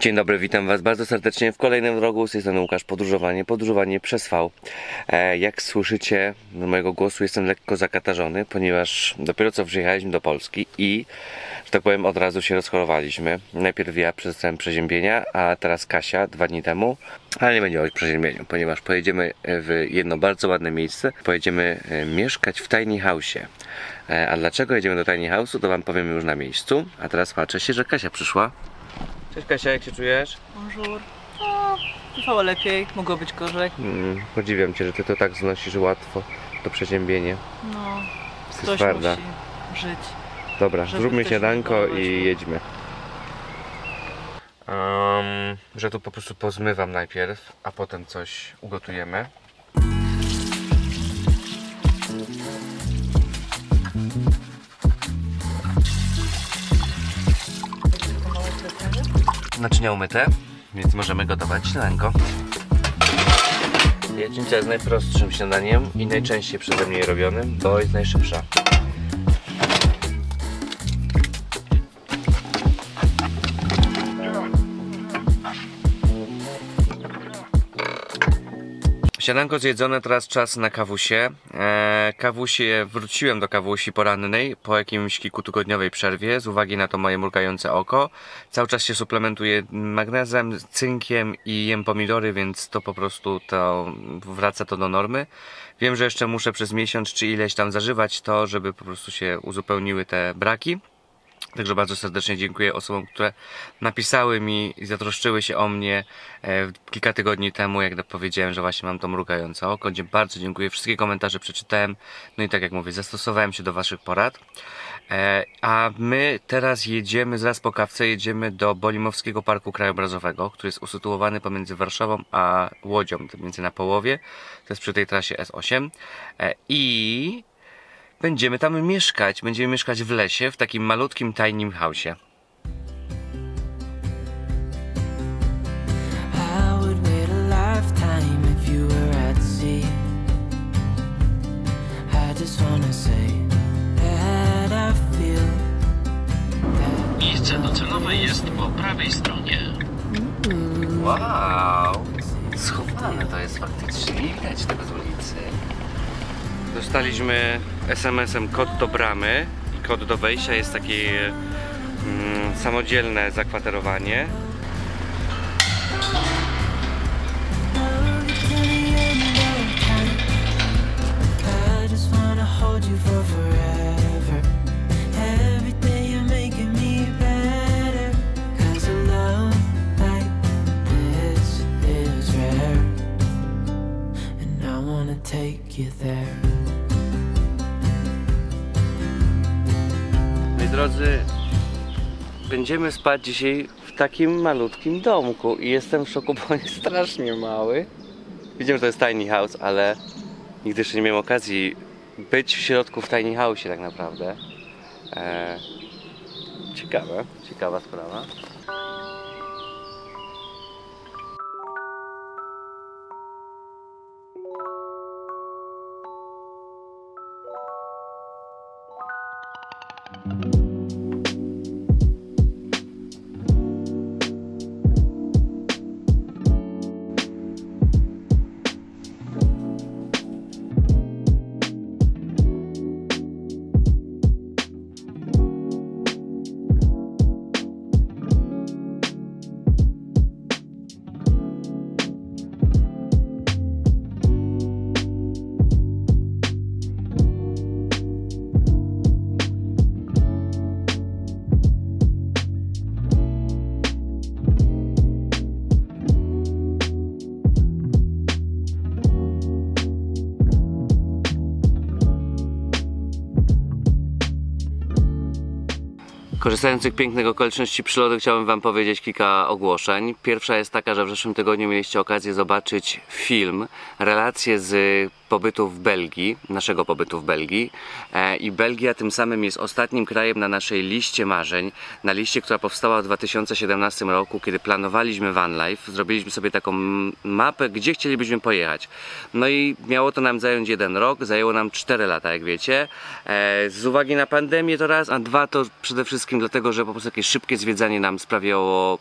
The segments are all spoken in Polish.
Dzień dobry, witam Was bardzo serdecznie w kolejnym vlogu. Z tej strony Łukasz Podróżowanie, podróżowanie przez V. E, jak słyszycie mojego głosu jestem lekko zakatarzony, ponieważ dopiero co przyjechaliśmy do Polski i, że tak powiem, od razu się rozchorowaliśmy. Najpierw ja przez przeziębienia, a teraz Kasia dwa dni temu. Ale nie będzie o przeziębieniu, ponieważ pojedziemy w jedno bardzo ładne miejsce. Pojedziemy e, mieszkać w tiny house. E, a dlaczego jedziemy do tiny house'u, to Wam powiem już na miejscu. A teraz patrzę się, że Kasia przyszła. Cześć Kasia, jak się czujesz? Bonjour. No, bywało lepiej, mogło być gorzej. Mm, podziwiam Cię, że Ty to tak znosisz łatwo, to przeziębienie. No, ktoś twarda. musi żyć. Dobra, żeby zróbmy wywołać, i jedźmy. Um, że tu po prostu pozmywam najpierw, a potem coś ugotujemy. Naczynia umyte, więc możemy gotować śniadanko. Jajecznica jest najprostszym śniadaniem i najczęściej przeze mnie robionym, bo jest najszybsza. Śniadanko zjedzone, teraz czas na kawusie. Eee, kawusie, wróciłem do kawusi porannej po jakimś kilkutygodniowej przerwie z uwagi na to moje mrugające oko. Cały czas się suplementuję magnezem, cynkiem i jem pomidory, więc to po prostu to wraca to do normy. Wiem, że jeszcze muszę przez miesiąc czy ileś tam zażywać to, żeby po prostu się uzupełniły te braki. Także bardzo serdecznie dziękuję osobom, które napisały mi i zatroszczyły się o mnie e, kilka tygodni temu, jak powiedziałem, że właśnie mam to mrugające oko. Bardzo dziękuję. Wszystkie komentarze przeczytałem. No i tak jak mówię, zastosowałem się do Waszych porad. E, A my teraz jedziemy, zaraz po kawce, jedziemy do Bolimowskiego Parku Krajobrazowego, który jest usytuowany pomiędzy Warszawą a Łodzią, więcej na połowie. To jest przy tej trasie S8. E, I Będziemy tam mieszkać. Będziemy mieszkać w lesie, w takim malutkim, tajnym that Miejsce docelowe jest po prawej stronie. Wow! Dostaliśmy SMS-em kod do bramy i kod do wejścia jest takie mm, samodzielne zakwaterowanie. I just wanna drodzy, będziemy spać dzisiaj w takim malutkim domku i jestem w szoku, bo jest strasznie mały. Widzimy, że to jest tiny house, ale nigdy jeszcze nie miałem okazji być w środku w tiny house tak naprawdę. Eee, ciekawe, ciekawa sprawa. Korzystając z pięknych okoliczności przylody chciałbym Wam powiedzieć kilka ogłoszeń. Pierwsza jest taka, że w zeszłym tygodniu mieliście okazję zobaczyć film, relacje z pobytu w Belgii, naszego pobytu w Belgii. E, I Belgia tym samym jest ostatnim krajem na naszej liście marzeń, na liście, która powstała w 2017 roku, kiedy planowaliśmy van life. Zrobiliśmy sobie taką mapę, gdzie chcielibyśmy pojechać. No i miało to nam zająć jeden rok, zajęło nam 4 lata, jak wiecie. E, Z uwagi na pandemię to raz, a dwa to przede wszystkim dlatego, że po prostu jakieś szybkie zwiedzanie nam sprawiało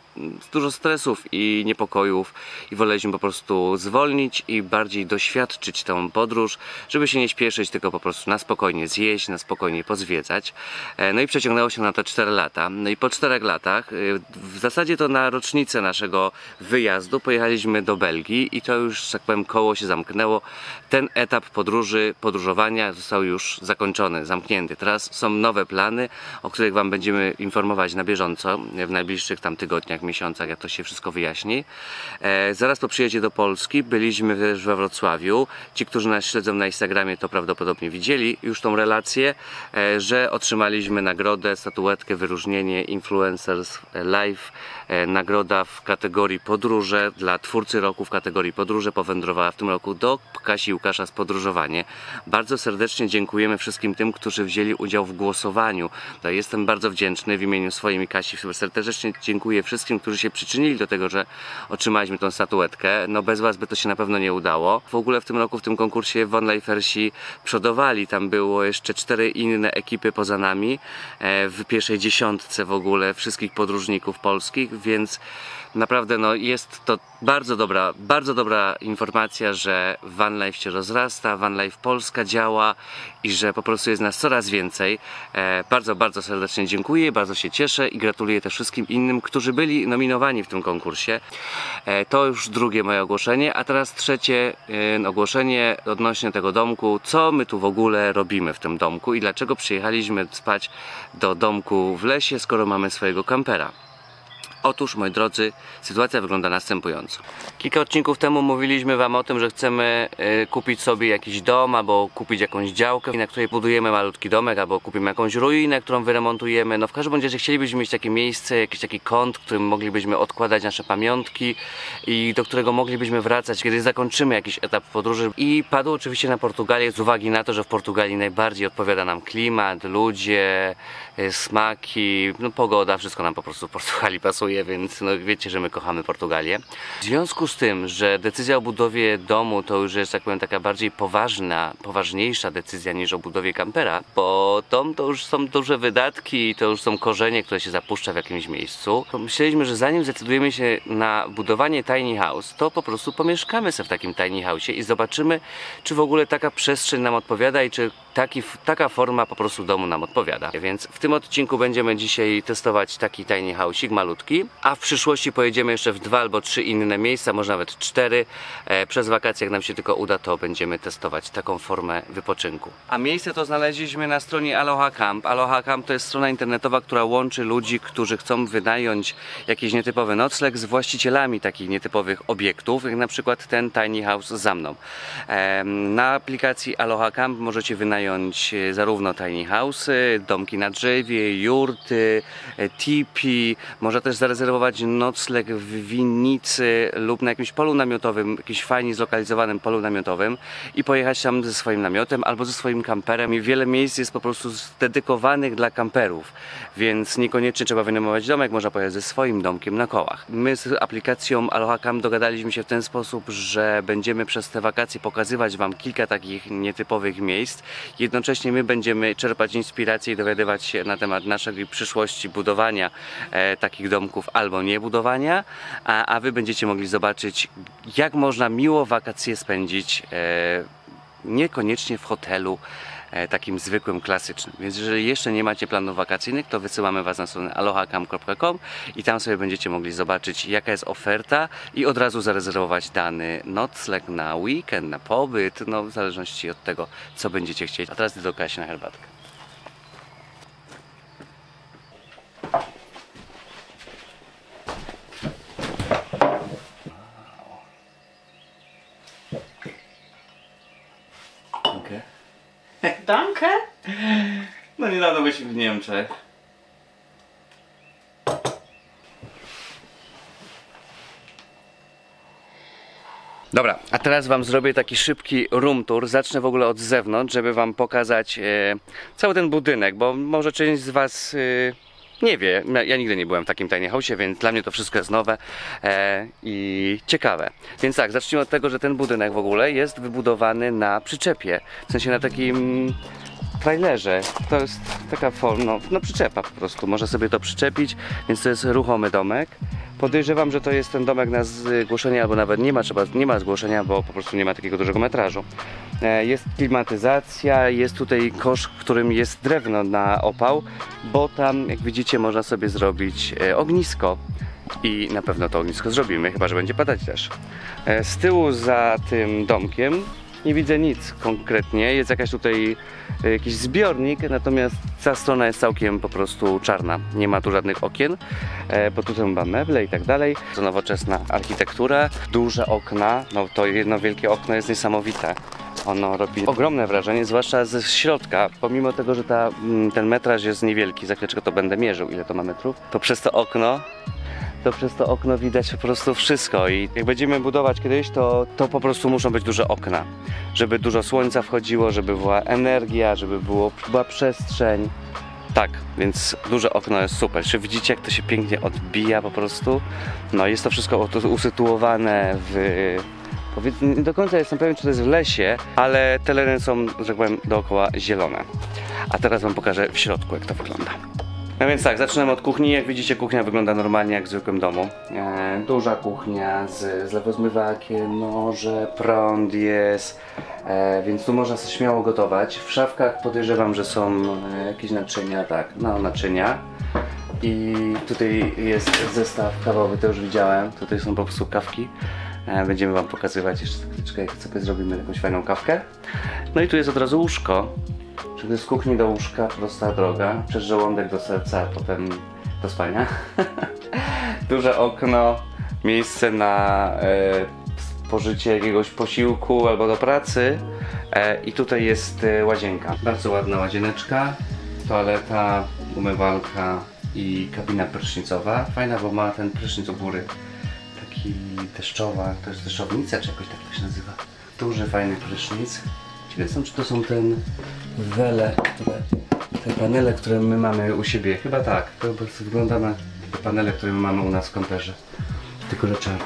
dużo stresów i niepokojów i woleliśmy po prostu zwolnić i bardziej doświadczyć tą podróż, żeby się nie śpieszyć, tylko po prostu na spokojnie zjeść, na spokojnie pozwiedzać. E, No i przeciągnęło się na te 4 lata. No i po 4 latach, y, w zasadzie to na rocznicę naszego wyjazdu pojechaliśmy do Belgii i to już, tak powiem, koło się zamknęło. Ten etap podróży, podróżowania został już zakończony, zamknięty. Teraz są nowe plany, o których Wam będziemy informować na bieżąco w najbliższych tam tygodniach, miesiącach, jak to się wszystko wyjaśni. E, zaraz po przyjeździe do Polski byliśmy też we Wrocławiu. Ci, którzy nas śledzą na Instagramie, to prawdopodobnie widzieli już tą relację, e, że otrzymaliśmy nagrodę, statuetkę, wyróżnienie Influencers Live. E, nagroda w kategorii podróże dla twórcy roku w kategorii podróże powędrowała w tym roku do Kasi Łukasza z podróżowanie. Bardzo serdecznie dziękujemy wszystkim tym, którzy wzięli udział w głosowaniu. Jestem bardzo wdzięczny w imieniu swoim i Kasi. Serdecznie dziękuję wszystkim, którzy się przyczynili do tego, że otrzymaliśmy tą statuetkę. No bez Was by to się na pewno nie udało. W ogóle w tym roku w tym konkursie Von Lifersi przodowali. Tam było jeszcze cztery inne ekipy poza nami e, w pierwszej dziesiątce w ogóle wszystkich podróżników polskich, więc naprawdę no, jest to bardzo dobra, bardzo dobra informacja, że Van Life się rozrasta, Van Life Polska działa i że po prostu jest nas coraz więcej. E, bardzo, bardzo serdecznie dziękuję, bardzo się cieszę i gratuluję też wszystkim innym, którzy byli nominowani w tym konkursie. E, to już drugie moje ogłoszenie, a teraz trzecie e, ogłoszenie odnośnie tego domku. Co my tu w ogóle robimy w tym domku i dlaczego przyjechaliśmy spać do domku w lesie, skoro mamy swojego kampera? Otóż, moi drodzy, sytuacja wygląda następująco. Kilka odcinków temu mówiliśmy Wam o tym, że chcemy y, kupić sobie jakiś dom albo kupić jakąś działkę, na której budujemy malutki domek, albo kupimy jakąś ruinę, którą wyremontujemy. No w każdym razie chcielibyśmy mieć takie miejsce, jakiś taki kąt, w którym moglibyśmy odkładać nasze pamiątki i do którego moglibyśmy wracać, kiedy zakończymy jakiś etap podróży. I padło oczywiście na Portugalię z uwagi na to, że w Portugalii najbardziej odpowiada nam klimat, ludzie, y, smaki, no pogoda, wszystko nam po prostu w Portugalii pasuje, więc no wiecie, że my kochamy Portugalię. W związku z tym, że decyzja o budowie domu to już jest, tak powiem, taka bardziej poważna, poważniejsza decyzja niż o budowie kampera, bo dom to już są duże wydatki, to już są korzenie, które się zapuszcza w jakimś miejscu. Pomyśleliśmy, że zanim zdecydujemy się na budowanie tiny house, to po prostu pomieszkamy sobie w takim tiny house i zobaczymy, czy w ogóle taka przestrzeń nam odpowiada i czy taki, taka forma po prostu domu nam odpowiada. Więc w tym odcinku będziemy dzisiaj testować taki tiny house'ik malutki, a w przyszłości pojedziemy jeszcze w dwa albo trzy inne miejsca, może nawet cztery. E, przez wakacje, jak nam się tylko uda, to będziemy testować taką formę wypoczynku. A miejsce to znaleźliśmy na stronie Aloha Camp. Aloha Camp to jest strona internetowa, która łączy ludzi, którzy chcą wynająć jakiś nietypowy nocleg z właścicielami takich nietypowych obiektów, jak na przykład ten tiny house za mną. Em, Na aplikacji Aloha Camp możecie wynająć e, zarówno tiny house'y, domki na drzewie, jurty, e, tipi, można też zarezerwować nocleg w winnicy lub na jakimś polu namiotowym, jakimś fajnie zlokalizowanym polu namiotowym i pojechać tam ze swoim namiotem albo ze swoim kamperem. I wiele miejsc jest po prostu dedykowanych dla kamperów, więc niekoniecznie trzeba wynajmować domek, można pojechać ze swoim domkiem na kołach. My z aplikacją Aloha Camp dogadaliśmy się w ten sposób, że będziemy przez te wakacje pokazywać Wam kilka takich nietypowych miejsc. Jednocześnie my będziemy czerpać inspiracje i dowiadywać się na temat naszej przyszłości budowania e, takich domków albo nie budowania, a, a Wy będziecie mogli zobaczyć, jak można miło wakacje spędzić e, niekoniecznie w hotelu takim zwykłym, klasycznym. Więc jeżeli jeszcze nie macie planów wakacyjnych, to wysyłamy Was na stronę alohacam.com i tam sobie będziecie mogli zobaczyć, jaka jest oferta i od razu zarezerwować dany nocleg na weekend, na pobyt, no w zależności od tego, co będziecie chcieć. A teraz do Kasi na herbatkę. Białorusi, w Niemczech. Dobra, a teraz Wam zrobię taki szybki room tour. Zacznę w ogóle od zewnątrz, żeby Wam pokazać e, cały ten budynek, bo może część z Was e, nie wie. Ja nigdy nie byłem w takim tiny house, więc dla mnie to wszystko jest nowe e, i ciekawe. Więc tak, zacznijmy od tego, że ten budynek w ogóle jest wybudowany na przyczepie, w sensie na takim trailerze. To jest taka forma, no, no przyczepa po prostu. Można sobie to przyczepić, więc to jest ruchomy domek. Podejrzewam, że to jest ten domek na zgłoszenie, albo nawet nie ma, trzeba, nie ma zgłoszenia, bo po prostu nie ma takiego dużego metrażu. E, Jest klimatyzacja, jest tutaj kosz, w którym jest drewno na opał, bo tam, jak widzicie, można sobie zrobić e, ognisko. I na pewno to ognisko zrobimy, chyba że będzie padać też. E, Z tyłu za tym domkiem nie widzę nic konkretnie. Jest jakaś tutaj e, jakiś zbiornik, natomiast ta strona jest całkiem po prostu czarna. Nie ma tu żadnych okien, bo tu są chyba meble i tak dalej. To nowoczesna architektura, duże okna. No to jedno wielkie okno jest niesamowite. Ono robi ogromne wrażenie, zwłaszcza ze środka. Pomimo tego, że ta, mm, ten metraż jest niewielki, za chwileczkę to będę mierzył, ile to ma metrów, to przez to okno to przez to okno widać po prostu wszystko i jak będziemy budować kiedyś, to, to po prostu muszą być duże okna, żeby dużo słońca wchodziło, żeby była energia, żeby było, była przestrzeń. Tak, więc duże okno jest super. Czy widzicie, jak to się pięknie odbija po prostu? No, jest to wszystko usytuowane w... Nie do końca jestem pewien, czy to jest w lesie, ale te tereny są, że tak powiem, dookoła zielone. A teraz wam pokażę w środku, jak to wygląda. No więc tak, zaczynamy od kuchni. Jak widzicie, kuchnia wygląda normalnie jak w zwykłym domu. E, duża kuchnia z zlewozmywakiem, noże, prąd jest, e, więc tu można sobie śmiało gotować. W szafkach podejrzewam, że są e, jakieś naczynia, tak, no naczynia. I tutaj jest zestaw kawowy, to już widziałem. Tutaj są po prostu kawki. E, Będziemy Wam pokazywać jeszcze chwileczkę, jak sobie zrobimy jakąś fajną kawkę. No i tu jest od razu łóżko. Czyli z kuchni do łóżka prosta droga, przez żołądek do serca, potem do spania. Duże okno, miejsce na e, spożycie jakiegoś posiłku albo do pracy. E, I tutaj jest e, łazienka. Bardzo ładna łazieneczka, toaleta, umywalka i kabina prysznicowa. Fajna, bo ma ten prysznic u góry. Taki deszczowa, to jest deszczownica, czy jakoś tak to się nazywa. Duży, fajny prysznic. Ciekawe jestem, czy to są ten wele, te panele, które my mamy u siebie. Chyba tak. To wygląda na te panele, które my mamy u nas w kąperze. Tylko że czarne.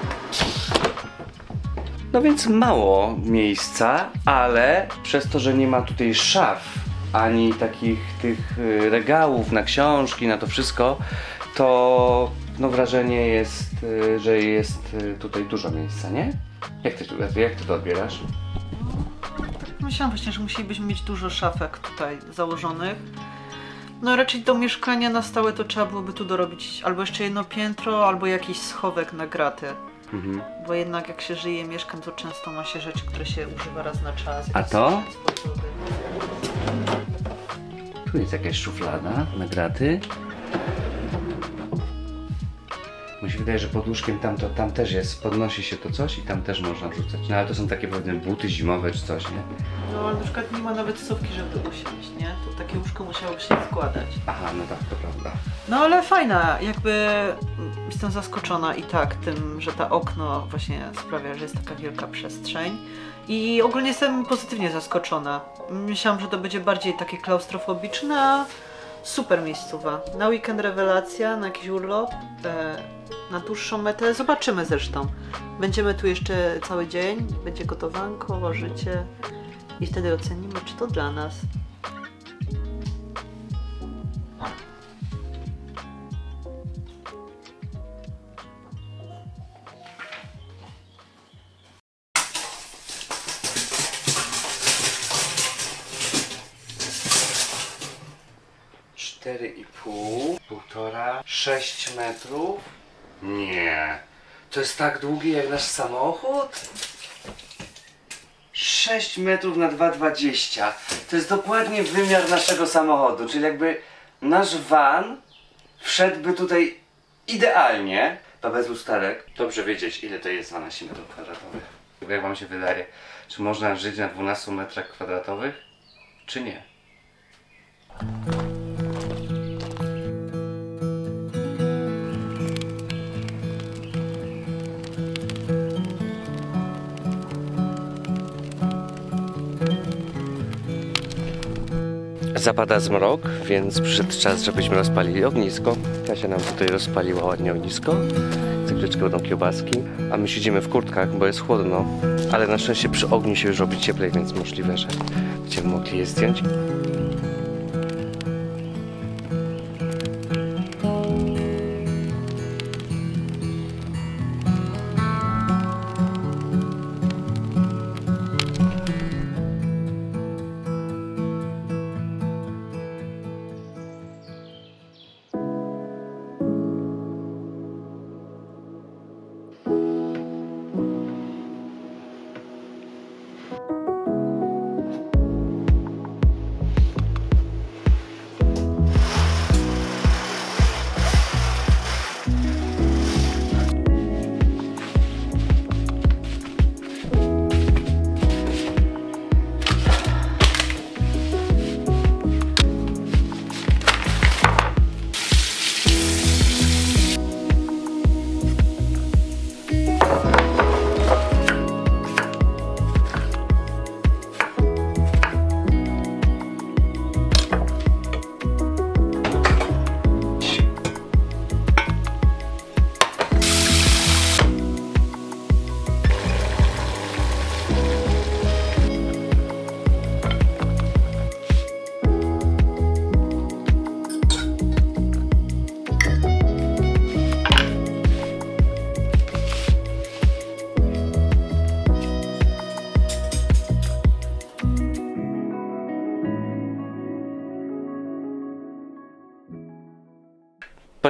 No więc mało miejsca, ale przez to, że nie ma tutaj szaf, ani takich tych y, regałów na książki, na to wszystko, to no wrażenie jest, y, że jest y, tutaj dużo miejsca, nie? Jak ty, jak ty to odbierasz? Myślałam właśnie, że musielibyśmy mieć dużo szafek tutaj założonych. No raczej do mieszkania na stałe to trzeba byłoby tu dorobić albo jeszcze jedno piętro, albo jakiś schowek na graty. Mhm. Bo jednak jak się żyje, mieszkam, to często ma się rzeczy, które się używa raz na czas. A to? Tu jest jakaś szuflada na graty. Mi się wydaje, że pod łóżkiem tam, to, tam też jest, podnosi się to coś i tam też można wrzucać. No ale to są takie pewnie buty zimowe czy coś, nie? No ale na przykład nie ma nawet sówki, żeby usiąść, nie? To takie łóżko musiałoby się składać. Aha, no tak, to prawda. No ale fajna, jakby jestem zaskoczona i tak tym, że ta okno właśnie sprawia, że jest taka wielka przestrzeń. I ogólnie jestem pozytywnie zaskoczona. Myślałam, że to będzie bardziej takie klaustrofobiczne, a super miejscowa. Na weekend rewelacja, na jakiś urlop, e, na dłuższą metę. Zobaczymy zresztą. Będziemy tu jeszcze cały dzień, będzie gotowanko, życie i wtedy ocenimy, czy to dla nas. Cztery i pół, półtora, sześć metrów. Nie. To jest tak długie jak nasz samochód? 6 metrów na 2,20. To jest dokładnie wymiar naszego samochodu, czyli jakby nasz van wszedłby tutaj idealnie, to bez lusterek. Dobrze wiedzieć, ile to jest 12 metrów kwadratowych. Jak wam się wydaje, czy można żyć na 12 metrach kwadratowych, czy nie? Zapada zmrok, więc przyszedł czas, żebyśmy rozpalili ognisko. Kasia nam tutaj rozpaliła ładnie ognisko. Za chwileczkę będą kiełbaski, a my siedzimy w kurtkach, bo jest chłodno. Ale na szczęście przy ogniu się już robi cieplej, więc możliwe, że będziemy mogli je zdjąć.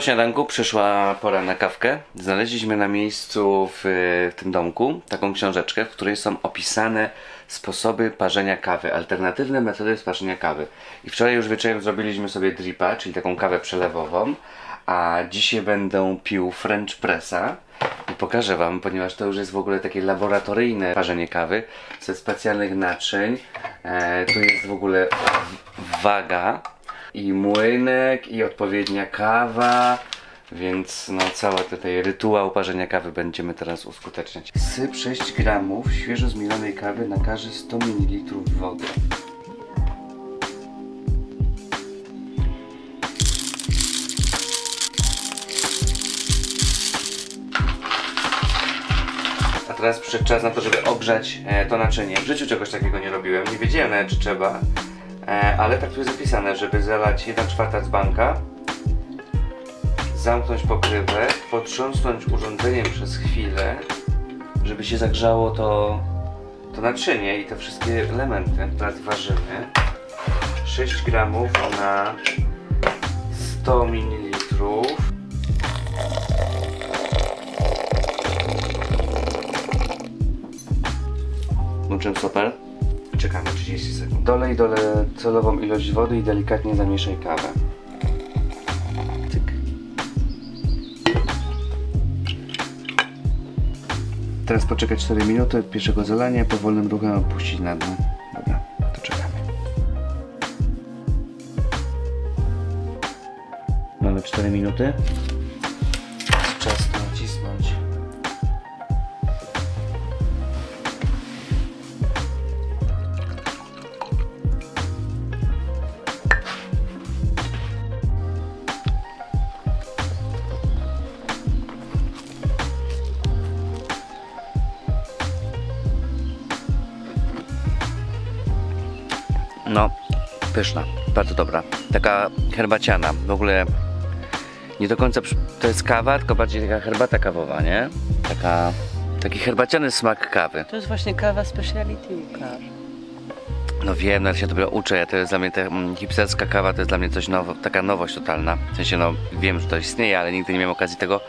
Śniadanku przyszła pora na kawkę. Znaleźliśmy na miejscu w, w tym domku taką książeczkę, w której są opisane sposoby parzenia kawy, alternatywne metody parzenia kawy. I wczoraj już wieczorem zrobiliśmy sobie dripa, czyli taką kawę przelewową, a dzisiaj będę pił French Pressa i pokażę Wam, ponieważ to już jest w ogóle takie laboratoryjne parzenie kawy ze specjalnych naczyń. E, tu jest w ogóle waga i młynek i odpowiednia kawa. Więc no cały tutaj rytuał parzenia kawy będziemy teraz uskuteczniać. Syp 6 gramów świeżo zmielonej kawy na każdy 100 ml wody. A teraz przyszedł czas na to, żeby ogrzać e, to naczynie. W życiu czegoś takiego nie robiłem, nie wiedziałem nawet czy trzeba, ale tak tu jest zapisane, żeby zalać 1 czwarta dzbanka, zamknąć pokrywę, potrząsnąć urządzeniem przez chwilę, żeby się zagrzało to, to naczynie i te wszystkie elementy. Teraz ważymy. 6 gramów na 100 ml. Włączyłem stoper. Czekamy 30 sekund. Dolej dole celową ilość wody i delikatnie zamieszaj kawę. Cyk. Teraz poczekać 4 minuty od pierwszego zalania, powolnym ruchem opuścić na dół. Dobra, to czekamy. Mamy 4 minuty. Pyszna, bardzo dobra. Taka herbaciana. W ogóle nie do końca przy- to jest kawa, tylko bardziej taka herbata kawowa, nie? Taka, taki herbaciany smak kawy. To jest właśnie kawa speciality Łukasz. No wiem, nawet się dopiero uczę. Ja to jest dla mnie ta mm, hipsterska kawa to jest dla mnie coś nowo, taka nowość totalna. W sensie no wiem, że to istnieje, ale nigdy nie miałem okazji tego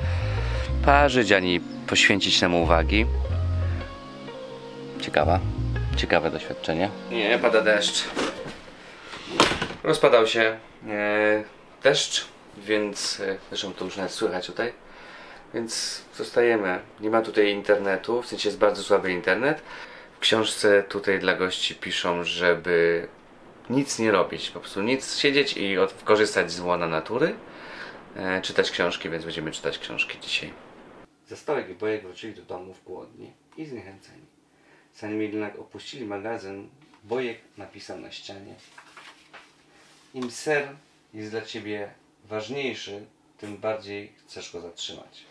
parzyć ani poświęcić temu uwagi. Ciekawa. Ciekawe doświadczenie. Nie, pada deszcz. Rozpadał się e, deszcz, więc e, zresztą to już nawet słychać tutaj. Więc zostajemy. Nie ma tutaj internetu, w sensie jest bardzo słaby internet. W książce tutaj dla gości piszą, żeby nic nie robić, po prostu nic siedzieć i od, korzystać z łona natury, e, czytać książki, więc będziemy czytać książki dzisiaj. Ze stołek i bojek wrócili do domów głodni i zniechęceni. Zanim jednak opuścili magazyn, bojek napisał na ścianie im ser jest dla ciebie ważniejszy, tym bardziej chcesz go zatrzymać.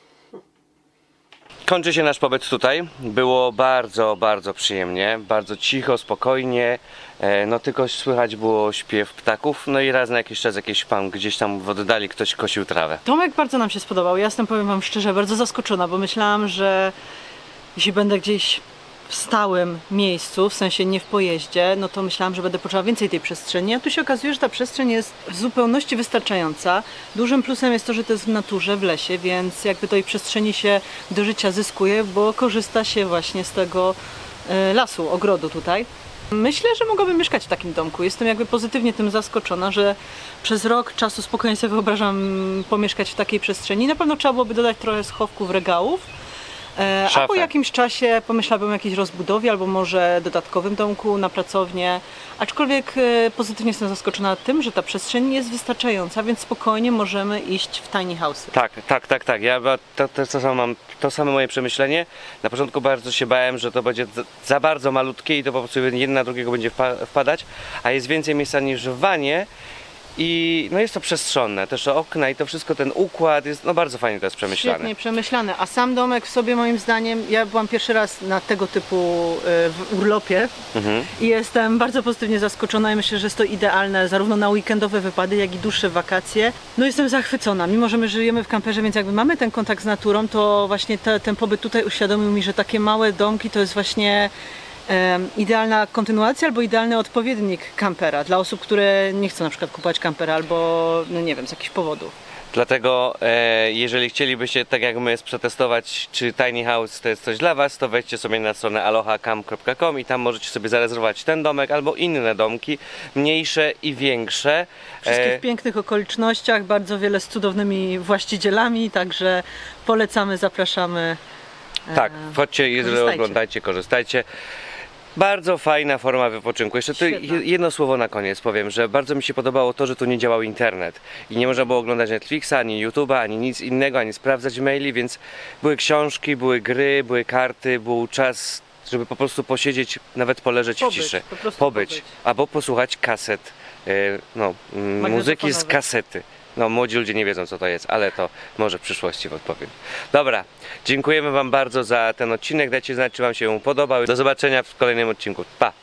Kończy się nasz pobyt tutaj. Było bardzo, bardzo przyjemnie, bardzo cicho, spokojnie. E, No tylko słychać było śpiew ptaków, no i raz na jakiś czas jakiś pan gdzieś tam w oddali ktoś kosił trawę. Tomek bardzo nam się spodobał. Ja jestem, powiem Wam szczerze, bardzo zaskoczona, bo myślałam, że jeśli będę gdzieś w stałym miejscu, w sensie nie w pojeździe, no to myślałam, że będę potrzebować więcej tej przestrzeni. A tu się okazuje, że ta przestrzeń jest w zupełności wystarczająca. Dużym plusem jest to, że to jest w naturze, w lesie, więc jakby tej przestrzeni się do życia zyskuje, bo korzysta się właśnie z tego e, lasu, ogrodu tutaj. Myślę, że mogłabym mieszkać w takim domku. Jestem jakby pozytywnie tym zaskoczona, że przez rok czasu spokojnie sobie wyobrażam pomieszkać w takiej przestrzeni. Na pewno trzeba byłoby dodać trochę schowków, regałów. E, A po jakimś czasie pomyślałabym o jakiejś rozbudowie albo może dodatkowym domku na pracownię. Aczkolwiek e, pozytywnie jestem zaskoczona tym, że ta przestrzeń jest wystarczająca, więc spokojnie możemy iść w tiny house. Tak, tak, tak, tak. Ja to, to, to, samo mam, to samo moje przemyślenie. Na początku bardzo się bałem, że to będzie za- bardzo malutkie i to po prostu jeden na drugiego będzie wpa- wpadać, a jest więcej miejsca niż w wanie. I no jest to przestrzenne, też te okna i to wszystko, ten układ jest, no bardzo fajnie to jest przemyślane. Świetnie przemyślane. A sam domek w sobie moim zdaniem, ja byłam pierwszy raz na tego typu e, w urlopie Mhm. i jestem bardzo pozytywnie zaskoczona i myślę, że jest to idealne zarówno na weekendowe wypady, jak i dłuższe wakacje. No jestem zachwycona, mimo że my żyjemy w kamperze, więc jakby mamy ten kontakt z naturą, to właśnie te, ten pobyt tutaj uświadomił mi, że takie małe domki to jest właśnie idealna kontynuacja albo idealny odpowiednik kampera dla osób, które nie chcą na przykład kupować kampera albo no nie wiem, z jakichś powodów. Dlatego e, jeżeli chcielibyście, tak jak my, przetestować, czy Tiny House to jest coś dla Was, to wejdźcie sobie na stronę alohacam.com i tam możecie sobie zarezerwować ten domek albo inne domki, mniejsze i większe. Wszystkie E, w pięknych okolicznościach, bardzo wiele z cudownymi właścicielami, także polecamy, zapraszamy. Tak, E, wchodźcie, jeżeli korzystajcie. oglądajcie, korzystajcie. Bardzo fajna forma wypoczynku. Jeszcze tu Świetna. jedno słowo na koniec powiem, że bardzo mi się podobało to, że tu nie działał internet i nie można było oglądać Netflixa, ani YouTube'a, ani nic innego, ani sprawdzać maili, więc były książki, były gry, były karty, był czas, żeby po prostu posiedzieć, nawet poleżeć Pobyć, w ciszy. po pobyć. pobyć. Albo posłuchać kaset, e, no, mm, muzyki z kasety. No, młodzi ludzie nie wiedzą, co to jest, ale to może w przyszłości odpowiem. Dobra, dziękujemy Wam bardzo za ten odcinek. Dajcie znać, czy Wam się podobał. Do zobaczenia w kolejnym odcinku. Pa!